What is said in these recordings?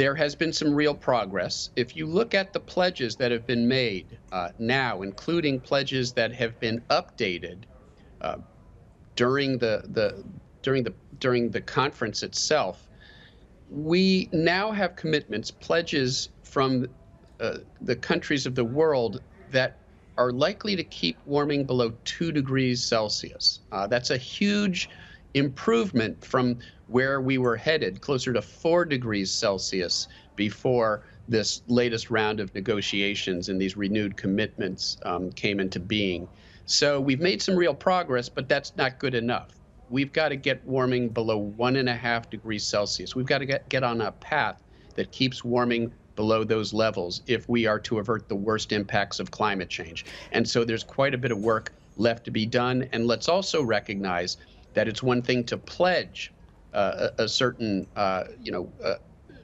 there has been some real progress. If you look at the pledges that have been made uh, now, including pledges that have been updated uh, during the, the during the during the conference itself, we now have commitments, pledges from uh, the countries of the world that are likely to keep warming below two degrees Celsius. Uh, that's a huge improvement from where we were headed, closer to four degrees Celsius before this latest round of negotiations and these renewed commitments um, came into being. So we've made some real progress, but that's not good enough. We've got to get warming below one and a half degrees Celsius. We've got to get, get on a path that keeps warming below those levels if we are to avert the worst impacts of climate change. And so there's quite a bit of work left to be done. And let's also recognize that it's one thing to pledge uh, a, a, certain, uh, you know, uh,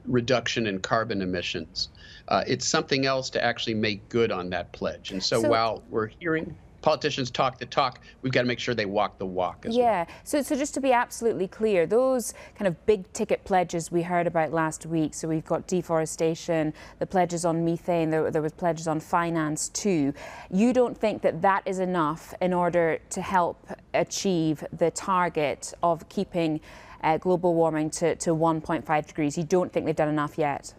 reduction in carbon emissions. Uh, it's something else to actually make good on that pledge. And so, so while we're hearing politicians talk the talk, we've got to make sure they walk the walk as yeah. well. So, so just to be absolutely clear, those kind of big ticket pledges we heard about last week, so we've got deforestation, the pledges on methane, there, there was pledges on finance too. You don't think that that is enough in order to help achieve the target of keeping uh, global warming to, to 1.5 degrees? You don't think they've done enough yet?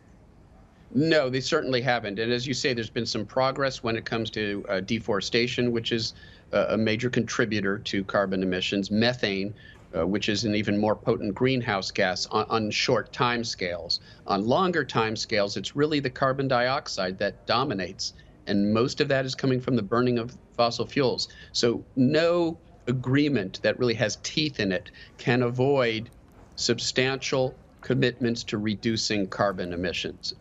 No, they certainly haven't. And as you say, there's been some progress when it comes to uh, deforestation, which is uh, a major contributor to carbon emissions, methane, uh, which is an even more potent greenhouse gas on, on short time scales. On longer time scales, it's really the carbon dioxide that dominates, and most of that is coming from the burning of fossil fuels. So, no agreement that really has teeth in it can avoid substantial commitments to reducing carbon emissions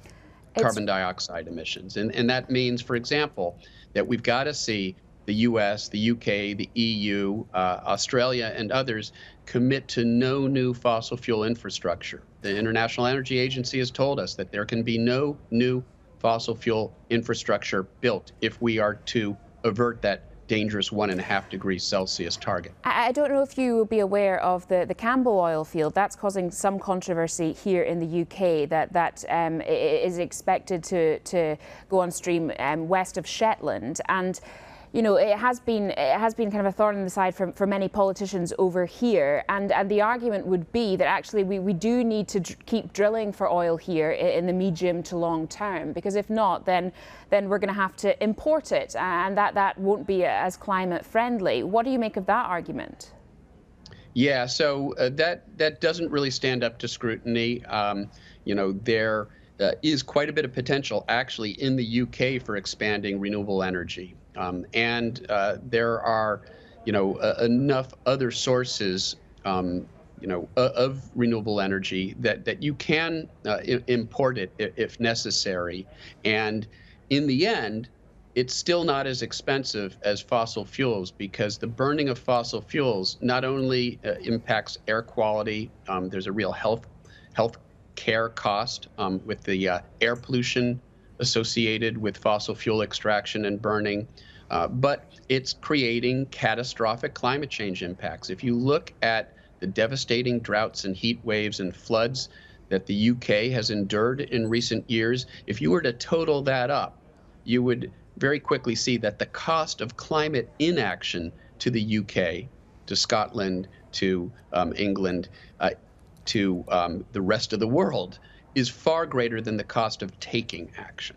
carbon dioxide emissions. And, and that means, for example, that we've got to see the US, the UK, the EU, uh, Australia, and others commit to no new fossil fuel infrastructure. The International Energy Agency has told us that there can be no new fossil fuel infrastructure built if we are to avert that dangerous one and a half degrees Celsius target. I don't know if you will be aware of the, the Cambo oil field. That's causing some controversy here in the UK that that um, is expected to, to go on stream um, west of Shetland. And you know, it has been it has been kind of a thorn in the side for, for many politicians over here, and and the argument would be that actually we, we do need to keep drilling for oil here in the medium to long term, because if not, then then we're going to have to import it, and that that won't be as climate friendly. What do you make of that argument? Yeah, so uh, that that doesn't really stand up to scrutiny. Um, you know, there uh, is quite a bit of potential actually in the UK for expanding renewable energy. Um, and uh, there are, you know, uh, enough other sources, um, you know, of renewable energy that, that you can uh, import it if necessary. And in the end, it's still not as expensive as fossil fuels because the burning of fossil fuels not only uh, impacts air quality, um, there's a real health health care cost um, with the uh, air pollution associated with fossil fuel extraction and burning. Uh, but it's creating catastrophic climate change impacts. If you look at the devastating droughts and heat waves and floods that the UK has endured in recent years, if you were to total that up, you would very quickly see that the cost of climate inaction to the UK, to Scotland, to um, England, uh, to um, the rest of the world is far greater than the cost of taking action.